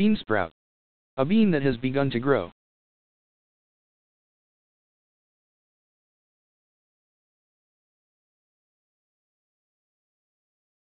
Bean sprout. A bean that has begun to grow.